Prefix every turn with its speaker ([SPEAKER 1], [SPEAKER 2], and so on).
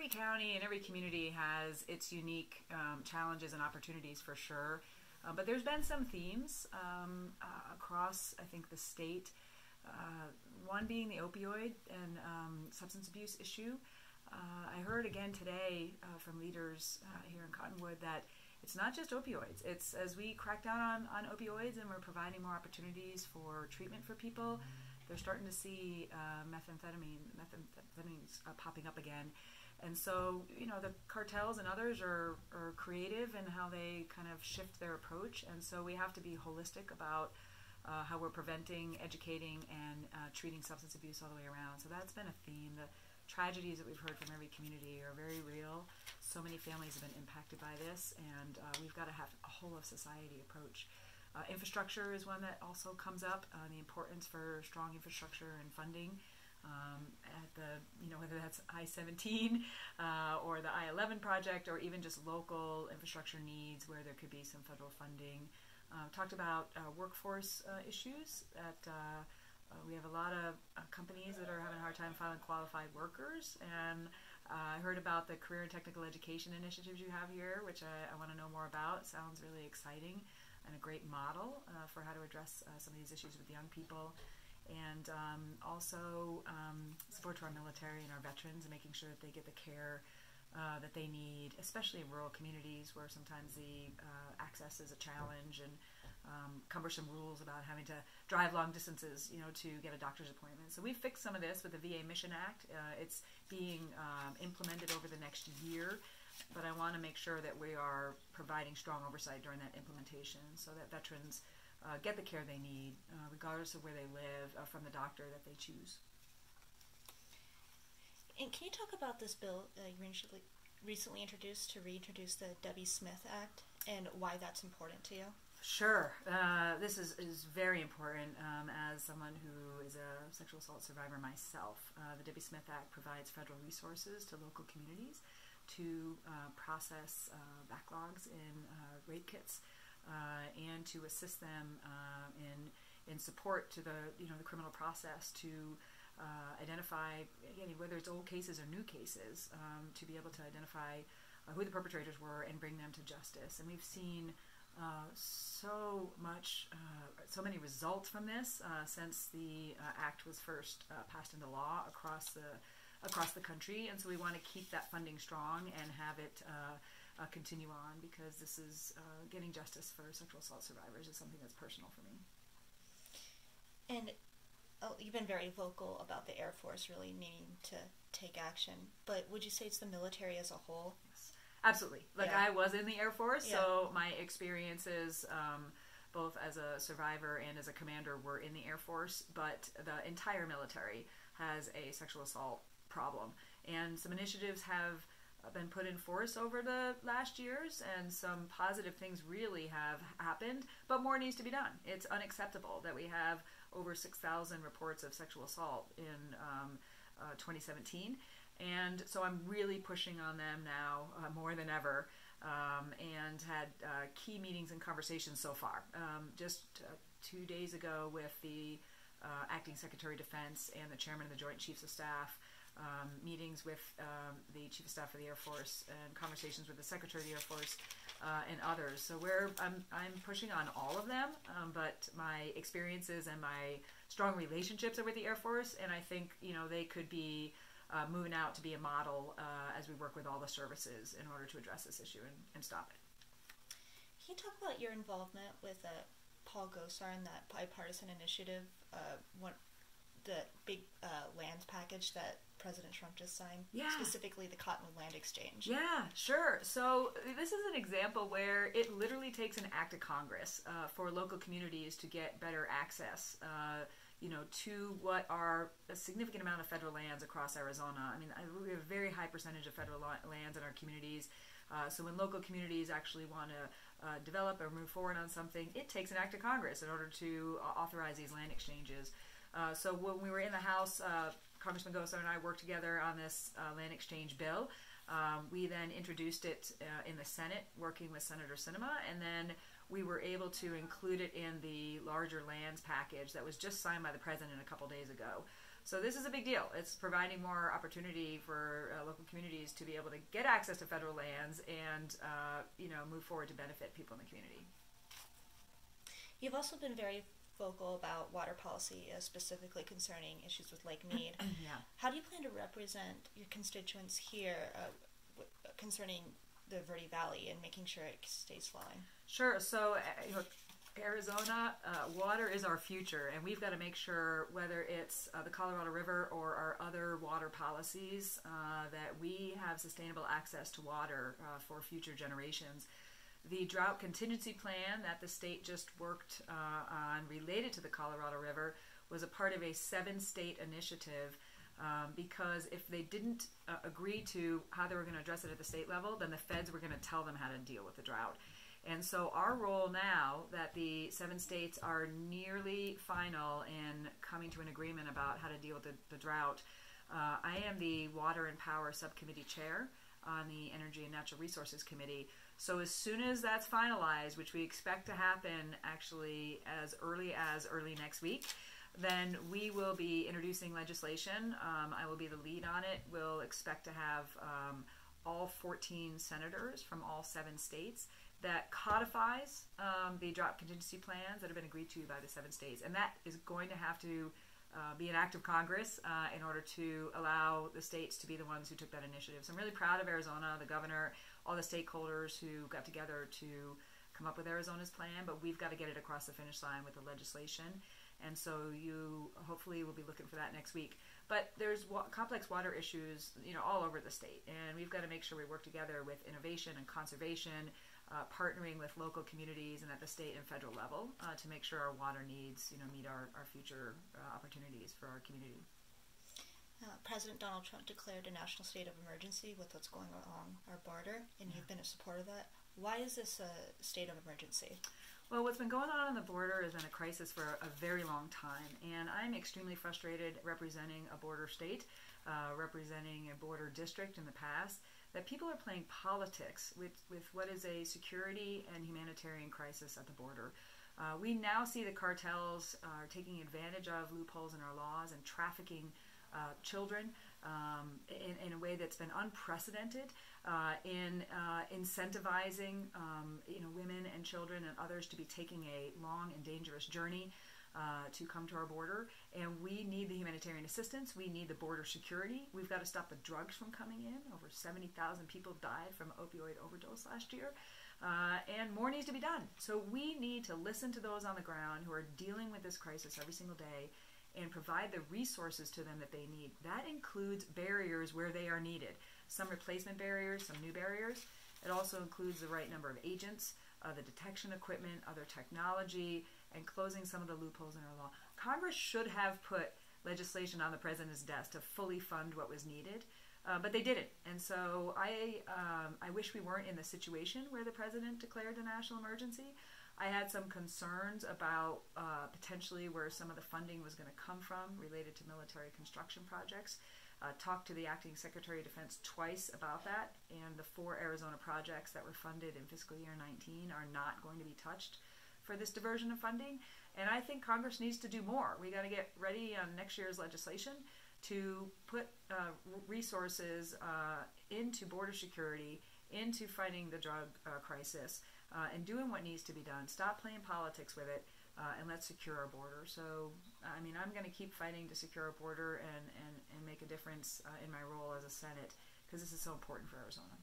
[SPEAKER 1] every county and every community has its unique um, challenges and opportunities for sure. Uh, but there's been some themes um, uh, across, I think, the state. Uh, one being the opioid and um, substance abuse issue. Uh, I heard again today uh, from leaders uh, here in Cottonwood that it's not just opioids. It's as we crack down on, on opioids and we're providing more opportunities for treatment for people, they're starting to see methamphetamine, methamphetamines popping up again. And so, you know, the cartels and others are, are creative in how they kind of shift their approach. And so we have to be holistic about uh, how we're preventing, educating, and uh, treating substance abuse all the way around. So that's been a theme. The tragedies that we've heard from every community are very real. So many families have been impacted by this, and uh, we've got to have a whole of society approach. Uh, infrastructure is one that also comes up. Uh, the importance for strong infrastructure and funding um, at the you know whether that's I-17 uh, or the I-11 project or even just local infrastructure needs where there could be some federal funding. Uh, talked about uh, workforce uh, issues that we have a lot of companies that are having a hard time finding qualified workers and I heard about the career and technical education initiatives you have here, which I, I want to know more about. Sounds really exciting and a great model uh, for how to address uh, some of these issues with young people. And um, also um, support to our military and our veterans and making sure that they get the care uh, that they need, especially in rural communities where sometimes the uh, access is a challenge and um, cumbersome rules about having to drive long distances, you know, to get a doctor's appointment. So we fixed some of this with the VA Mission Act. Uh, it's being um, implemented over the next year but I want to make sure that we are providing strong oversight during that implementation so that veterans uh, get the care they need, uh, regardless of where they live, uh, from the doctor that they choose.
[SPEAKER 2] And can you talk about this bill uh, you recently, recently introduced to reintroduce the Debbie Smith Act and why that's important to you?
[SPEAKER 1] Sure. Uh, this is, is very important um, as someone who is a sexual assault survivor myself. Uh, the Debbie Smith Act provides federal resources to local communities to uh, process uh, backlogs in uh, rape kits and to assist them in in support to the you know the criminal process to uh, identify again whether it's old cases or new cases um, to be able to identify uh, who the perpetrators were and bring them to justice. And we've seen uh, so much so many results from this since the act was first passed into law across the across the country, and so we want to keep that funding strong and have it uh, continue on because this is uh, getting justice for sexual assault survivors is something that's personal for me.
[SPEAKER 2] And oh, you've been very vocal about the Air Force really needing to take action, but would you say it's the military as a whole?
[SPEAKER 1] Yes, absolutely. Like yeah. I was in the Air Force, yeah. so my experiences. Um, both as a survivor and as a commander were in the Air Force, but the entire military has a sexual assault problem. And some initiatives have been put in force over the last years, and some positive things really have happened, but more needs to be done. It's unacceptable that we have over 6,000 reports of sexual assault in um, uh, 2017. And so I'm really pushing on them now uh, more than ever. Um, and had uh, key meetings and conversations so far. Um, just uh, two days ago, with the uh, acting Secretary of Defense and the Chairman of the Joint Chiefs of Staff, um, meetings with um, the Chief of Staff of the Air Force and conversations with the Secretary of the Air Force uh, and others. So we're I'm, I'm pushing on all of them, um, but my experiences and my strong relationships are with the Air Force, and I think you know they could be uh, moving out to be a model uh, as we work with all the services in order to address this issue and, and stop it.
[SPEAKER 2] Can you talk about your involvement with uh, Paul Gosar and that bipartisan initiative? Uh, what the big uh, lands package that President Trump just signed, yeah. specifically the Cottonwood Land Exchange.
[SPEAKER 1] Yeah, sure. So this is an example where it literally takes an act of Congress uh, for local communities to get better access. Uh, you know, to what are a significant amount of federal lands across Arizona. I mean, we have a very high percentage of federal lands in our communities. Uh, so when local communities actually want to uh, develop or move forward on something, it takes an act of Congress in order to uh, authorize these land exchanges. Uh, so when we were in the House, uh, Congressman Gosar and I worked together on this uh, land exchange bill. Um, we then introduced it uh, in the Senate, working with Senator Sinema, and then we were able to include it in the larger lands package that was just signed by the president a couple days ago. So this is a big deal. It's providing more opportunity for uh, local communities to be able to get access to federal lands and uh, you know move forward to benefit people in the community.
[SPEAKER 2] You've also been very vocal about water policy, uh, specifically concerning issues with Lake Mead.
[SPEAKER 1] yeah.
[SPEAKER 2] How do you plan to represent your constituents here uh, w- concerning the Verde Valley and making sure it stays flowing?
[SPEAKER 1] Sure. So, uh, look, Arizona, uh, water is our future, and we've got to make sure whether it's uh, the Colorado River or our other water policies uh, that we have sustainable access to water uh, for future generations. The drought contingency plan that the state just worked uh, on related to the Colorado River was a part of a seven state initiative. Um, because if they didn't uh, agree to how they were going to address it at the state level, then the feds were going to tell them how to deal with the drought. And so, our role now that the seven states are nearly final in coming to an agreement about how to deal with the, the drought, uh, I am the Water and Power Subcommittee Chair on the Energy and Natural Resources Committee. So, as soon as that's finalized, which we expect to happen actually as early as early next week, then we will be introducing legislation. Um, I will be the lead on it. We'll expect to have um, all 14 senators from all seven states that codifies um, the drought contingency plans that have been agreed to by the seven states. And that is going to have to uh, be an act of Congress uh, in order to allow the states to be the ones who took that initiative. So I'm really proud of Arizona, the governor, all the stakeholders who got together to come up with Arizona's plan, but we've got to get it across the finish line with the legislation. And so you hopefully will be looking for that next week. But there's wa- complex water issues, you know, all over the state, and we've got to make sure we work together with innovation and conservation, uh, partnering with local communities and at the state and federal level uh, to make sure our water needs, you know, meet our, our future uh, opportunities for our community.
[SPEAKER 2] Uh, President Donald Trump declared a national state of emergency with what's going on along our border, and yeah. you've been a supporter of that. Why is this a state of emergency?
[SPEAKER 1] Well, what's been going on on the border has been a crisis for a very long time, and I'm extremely frustrated representing a border state, uh, representing a border district in the past, that people are playing politics with, with what is a security and humanitarian crisis at the border. Uh, we now see the cartels are taking advantage of loopholes in our laws and trafficking uh, children um, in, in, a way that's been unprecedented uh, in uh, incentivizing um, you know women and children and others to be taking a long and dangerous journey uh, to come to our border. And we need the humanitarian assistance. We need the border security. We've got to stop the drugs from coming in. Over 70,000 people died from opioid overdose last year. Uh, and more needs to be done. So we need to listen to those on the ground who are dealing with this crisis every single day and provide the resources to them that they need. That includes barriers where they are needed, some replacement barriers, some new barriers. It also includes the right number of agents, uh, the detection equipment, other technology, and closing some of the loopholes in our law. Congress should have put legislation on the president's desk to fully fund what was needed. Uh, but they didn't, and so I um, I wish we weren't in the situation where the president declared a national emergency. I had some concerns about uh, potentially where some of the funding was going to come from related to military construction projects. Uh, talked to the acting Secretary of Defense twice about that, and the four Arizona projects that were funded in fiscal year 19 are not going to be touched for this diversion of funding. And I think Congress needs to do more. We got to get ready on next year's legislation to put uh, resources uh, into border security, into fighting the drug uh, crisis uh, and doing what needs to be done. Stop playing politics with it. Uh, and let's secure our border. So, I mean, I'm going to keep fighting to secure our border and, and, and make a difference uh, in my role as a Senate because this is so important for Arizona.